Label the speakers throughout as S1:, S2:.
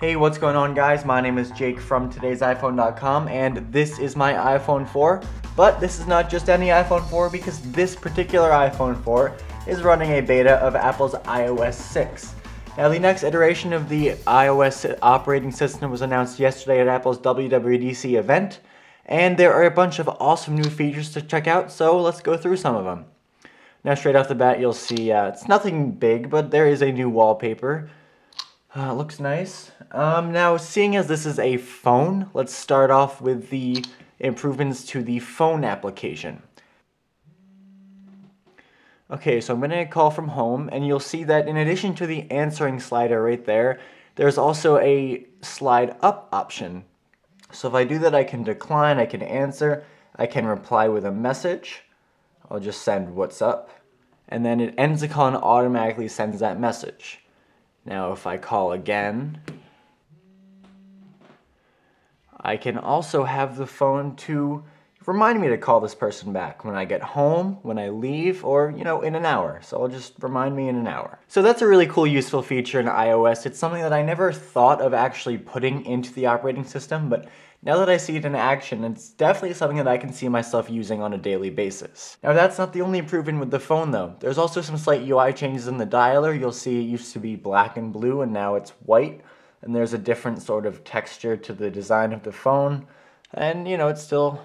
S1: Hey, what's going on guys? My name is Jake from today'siphone.com and this is my iPhone 4. But this is not just any iPhone 4 because this particular iPhone 4 is running a beta of Apple's iOS 6. Now the next iteration of the iOS operating system was announced yesterday at Apple's WWDC event and there are a bunch of awesome new features to check out so let's go through some of them. Now straight off the bat you'll see uh, it's nothing big but there is a new wallpaper uh, looks nice. Um, now, seeing as this is a phone, let's start off with the improvements to the phone application. Okay, so I'm going to call from home, and you'll see that in addition to the answering slider right there, there's also a slide up option. So if I do that, I can decline, I can answer, I can reply with a message. I'll just send what's up, and then it ends the call and automatically sends that message. Now if I call again, I can also have the phone to remind me to call this person back when I get home, when I leave, or, you know, in an hour. So I'll just remind me in an hour. So that's a really cool, useful feature in iOS. It's something that I never thought of actually putting into the operating system, but now that I see it in action, it's definitely something that I can see myself using on a daily basis. Now that's not the only improvement with the phone though. There's also some slight UI changes in the dialer. You'll see it used to be black and blue and now it's white. And there's a different sort of texture to the design of the phone. And you know, it still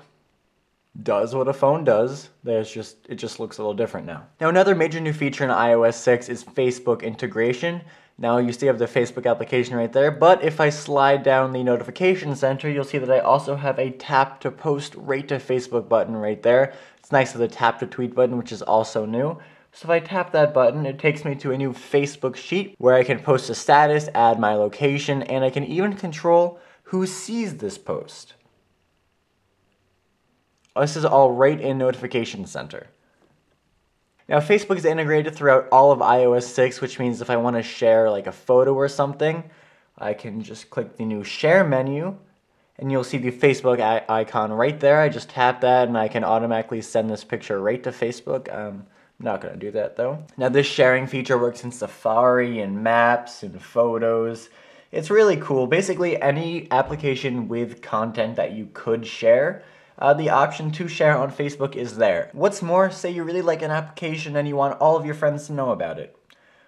S1: does what a phone does. There's just it just looks a little different now. Now another major new feature in iOS 6 is Facebook integration. Now you still have the Facebook application right there, but if I slide down the notification center, you'll see that I also have a tap to post right to Facebook button right there. It's nice with a tap to tweet button, which is also new. So if I tap that button, it takes me to a new Facebook sheet where I can post a status, add my location, and I can even control who sees this post. This is all right in Notification Center. Now Facebook is integrated throughout all of iOS 6, which means if I want to share like a photo or something, I can just click the new share menu and you'll see the Facebook icon right there. I just tap that and I can automatically send this picture right to Facebook. Um, I'm not going to do that though. Now this sharing feature works in Safari and Maps and Photos. It's really cool. Basically any application with content that you could share uh, the option to share on Facebook is there. What's more, say you really like an application and you want all of your friends to know about it.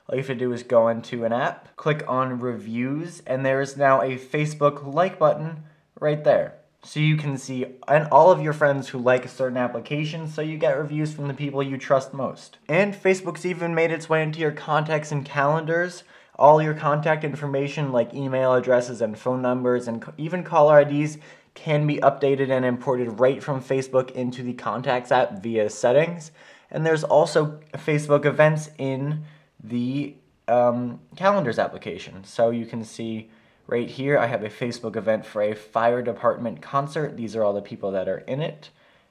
S1: All you have to do is go into an app, click on reviews, and there is now a Facebook like button right there. So you can see and all of your friends who like a certain application, so you get reviews from the people you trust most. And Facebook's even made its way into your contacts and calendars. All your contact information like email addresses and phone numbers and even caller IDs can be updated and imported right from Facebook into the Contacts app via settings. And there's also Facebook events in the um, Calendars application. So you can see right here, I have a Facebook event for a fire department concert. These are all the people that are in it.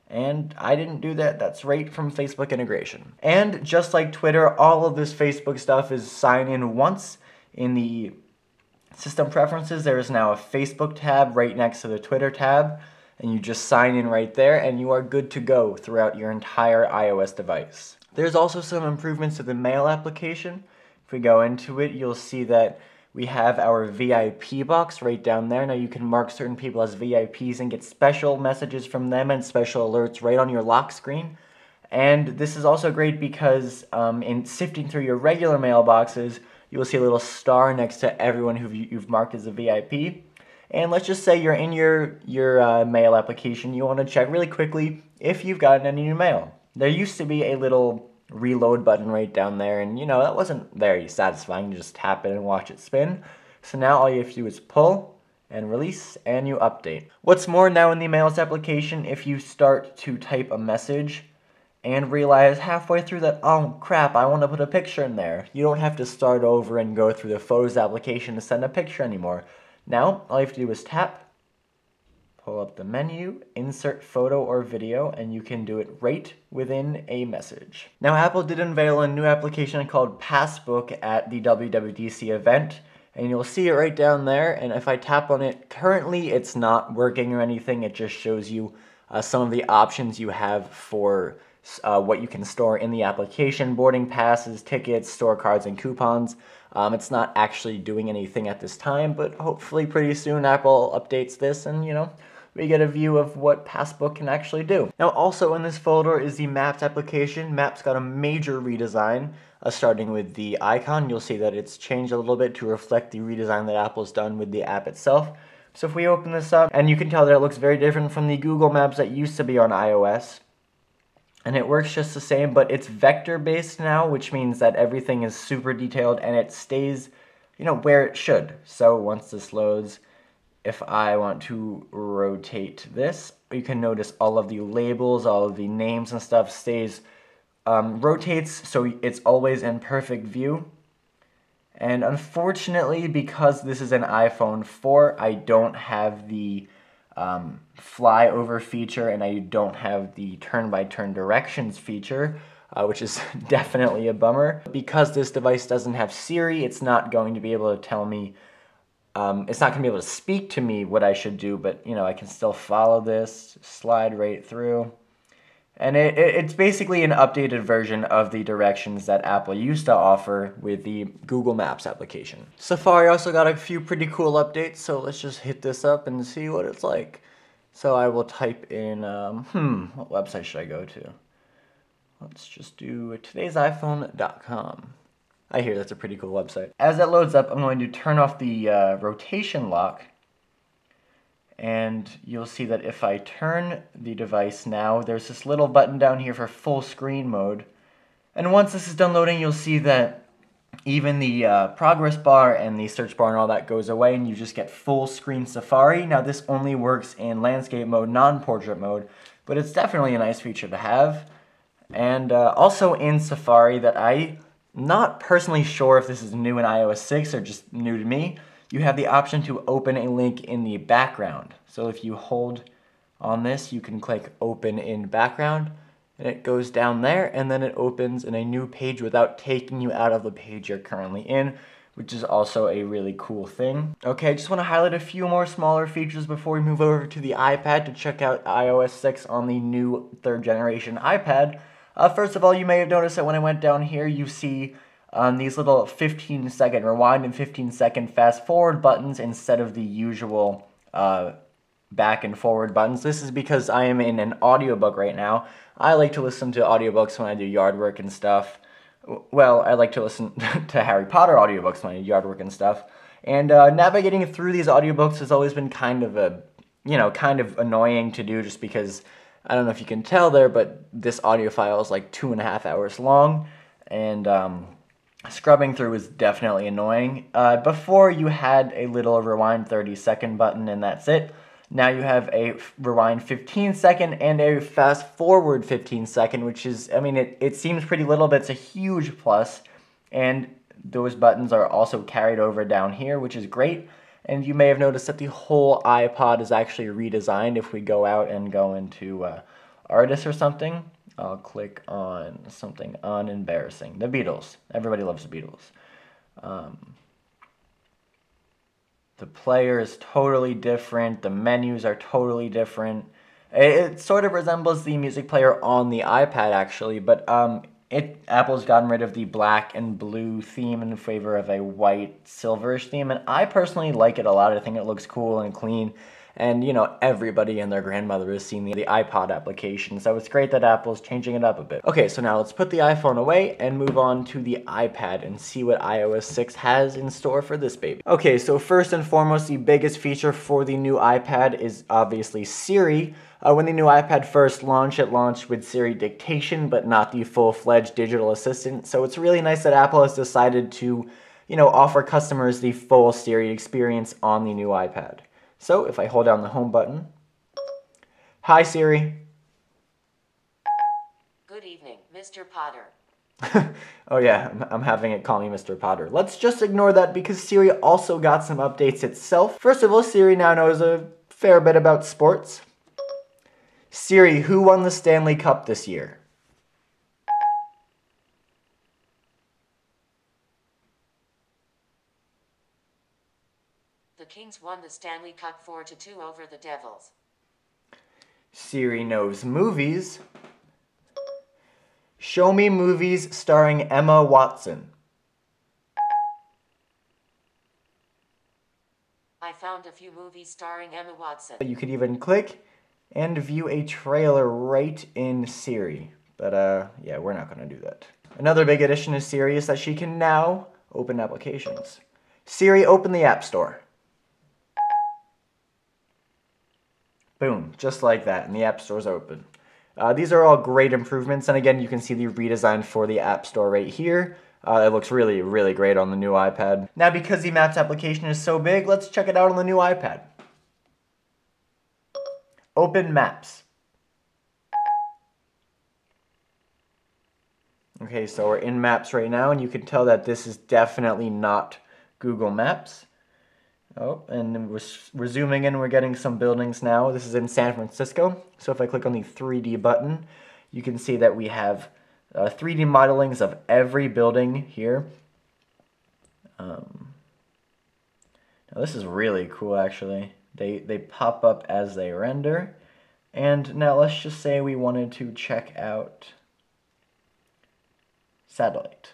S1: And I didn't do that. That's right from Facebook integration. And just like Twitter, all of this Facebook stuff is sign in once in the System preferences, there is now a Facebook tab right next to the Twitter tab, and you just sign in right there, and you are good to go throughout your entire iOS device. There's also some improvements to the mail application. If we go into it, you'll see that we have our VIP box right down there. Now you can mark certain people as VIPs and get special messages from them and special alerts right on your lock screen. And this is also great because um, in sifting through your regular mailboxes, you will see a little star next to everyone who you've marked as a VIP. And let's just say you're in your, your uh, mail application, you want to check really quickly if you've gotten any new mail. There used to be a little reload button right down there, and you know, that wasn't very satisfying. You just tap it and watch it spin. So now all you have to do is pull and release, and you update. What's more, now in the Mails application, if you start to type a message, and realize halfway through that, oh crap, I want to put a picture in there. You don't have to start over and go through the Photos application to send a picture anymore. Now, all you have to do is tap, pull up the menu, insert photo or video, and you can do it right within a message. Now, Apple did unveil a new application called Passbook at the WWDC event, and you'll see it right down there, and if I tap on it, currently it's not working or anything, it just shows you uh, some of the options you have for uh, what you can store in the application, boarding passes, tickets, store cards, and coupons. Um, it's not actually doing anything at this time, but hopefully pretty soon Apple updates this and, you know, we get a view of what Passbook can actually do. Now also in this folder is the Maps application. Maps got a major redesign, uh, starting with the icon. You'll see that it's changed a little bit to reflect the redesign that Apple's done with the app itself. So if we open this up, and you can tell that it looks very different from the Google Maps that used to be on iOS. And it works just the same, but it's vector based now, which means that everything is super detailed and it stays, you know, where it should. So once this loads, if I want to rotate this, you can notice all of the labels, all of the names and stuff stays, um, rotates so it's always in perfect view. And unfortunately, because this is an iPhone 4, I don't have the um, flyover feature and I don't have the turn-by-turn -turn directions feature, uh, which is definitely a bummer. Because this device doesn't have Siri, it's not going to be able to tell me um, it's not going to be able to speak to me what I should do, but you know, I can still follow this, slide right through. And it, it, it's basically an updated version of the directions that Apple used to offer with the Google Maps application. Safari also got a few pretty cool updates, so let's just hit this up and see what it's like. So I will type in, um, hmm, what website should I go to? Let's just do today'siphone.com. I hear that's a pretty cool website. As that loads up, I'm going to turn off the uh, rotation lock. And you'll see that if I turn the device now, there's this little button down here for full screen mode. And once this is done loading, you'll see that even the uh, progress bar and the search bar and all that goes away and you just get full screen Safari. Now this only works in landscape mode, non-portrait mode, but it's definitely a nice feature to have. And uh, also in Safari that I not personally sure if this is new in iOS 6 or just new to me. You have the option to open a link in the background. So if you hold on this, you can click open in background and it goes down there and then it opens in a new page without taking you out of the page you're currently in which is also a really cool thing. Okay, I just want to highlight a few more smaller features before we move over to the iPad to check out iOS 6 on the new third generation iPad. Uh, first of all, you may have noticed that when I went down here, you see um, these little 15 second rewind and 15 second fast forward buttons instead of the usual uh, back and forward buttons. This is because I am in an audiobook right now. I like to listen to audiobooks when I do yard work and stuff. Well, I like to listen to Harry Potter audiobooks when I do yard work and stuff. And uh, navigating through these audiobooks has always been kind of a, you know, kind of annoying to do just because I don't know if you can tell there, but this audio file is like two and a half hours long, and um, scrubbing through is definitely annoying. Uh, before you had a little rewind 30 second button and that's it. Now you have a rewind 15 second and a fast forward 15 second, which is, I mean, it, it seems pretty little, but it's a huge plus. And those buttons are also carried over down here, which is great. And you may have noticed that the whole iPod is actually redesigned. If we go out and go into uh, artists or something, I'll click on something unembarrassing. The Beatles. Everybody loves the Beatles. Um, the player is totally different. The menus are totally different. It, it sort of resembles the music player on the iPad, actually, but um, it Apple's gotten rid of the black and blue theme in favor of a white silverish theme, and I personally like it a lot. I think it looks cool and clean. And you know, everybody and their grandmother has seen the, the iPod application, so it's great that Apple's changing it up a bit. Okay, so now let's put the iPhone away and move on to the iPad and see what iOS 6 has in store for this baby. Okay, so first and foremost, the biggest feature for the new iPad is obviously Siri. Uh, when the new iPad first launched, it launched with Siri dictation, but not the full-fledged digital assistant. So it's really nice that Apple has decided to, you know, offer customers the full Siri experience on the new iPad. So if I hold down the home button, hi Siri.
S2: Good evening, Mr. Potter.
S1: oh yeah, I'm having it call me Mr. Potter. Let's just ignore that because Siri also got some updates itself. First of all, Siri now knows a fair bit about sports. Siri, who won the Stanley Cup this year?
S2: The Kings won the Stanley Cup 4 to 2 over the Devils.
S1: Siri knows movies. Show me movies starring Emma Watson.
S2: I found a few movies starring Emma Watson.
S1: You could even click and view a trailer right in Siri. But uh, yeah, we're not gonna do that. Another big addition to Siri is that she can now open applications. Siri, open the App Store. Boom, just like that, and the App Store's open. Uh, these are all great improvements, and again, you can see the redesign for the App Store right here. Uh, it looks really, really great on the new iPad. Now, because the Maps application is so big, let's check it out on the new iPad. Open Maps. Okay, so we're in Maps right now, and you can tell that this is definitely not Google Maps. Oh, and we're, we're zooming in, we're getting some buildings now. This is in San Francisco. So if I click on the 3D button, you can see that we have uh, 3D modelings of every building here. Um, now this is really cool actually. They, they pop up as they render. And now let's just say we wanted to check out satellite.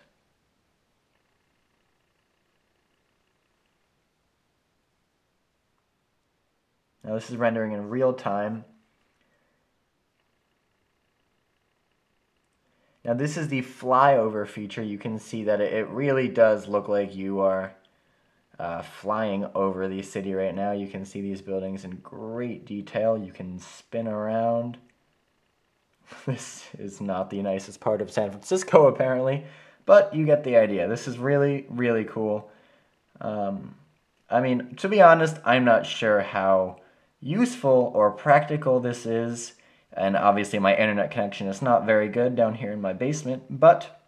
S1: Now this is rendering in real time. Now this is the flyover feature. You can see that it really does look like you are uh, flying over the city right now. You can see these buildings in great detail. You can spin around. This is not the nicest part of San Francisco apparently, but you get the idea. This is really, really cool. Um, I mean, to be honest, I'm not sure how useful or practical this is. And obviously my internet connection is not very good down here in my basement, but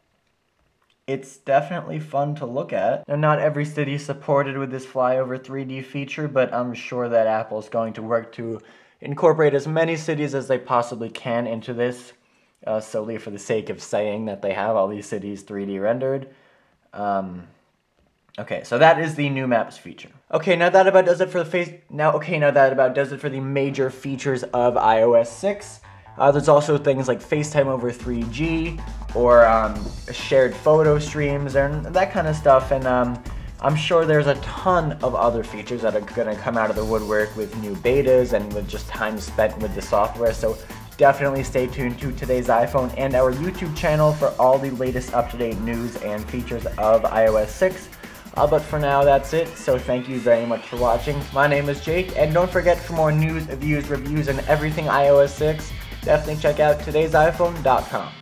S1: it's definitely fun to look at. And not every city is supported with this flyover 3D feature, but I'm sure that Apple is going to work to incorporate as many cities as they possibly can into this, uh, solely for the sake of saying that they have all these cities 3D rendered. Um, Okay, so that is the new maps feature. Okay, now that about does it for the face. Now, okay, now that about does it for the major features of iOS 6. Uh, there's also things like FaceTime over 3G or um, shared photo streams and that kind of stuff. And um, I'm sure there's a ton of other features that are going to come out of the woodwork with new betas and with just time spent with the software. So definitely stay tuned to today's iPhone and our YouTube channel for all the latest up-to-date news and features of iOS 6. Uh, but for now, that's it. So thank you very much for watching. My name is Jake, and don't forget for more news, views, reviews, and everything iOS 6, definitely check out today'siphone.com.